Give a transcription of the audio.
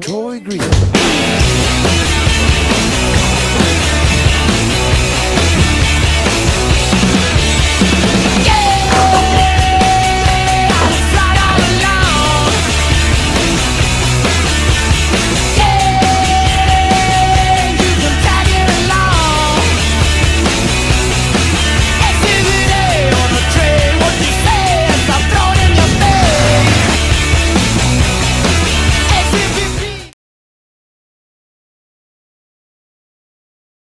Toy Green.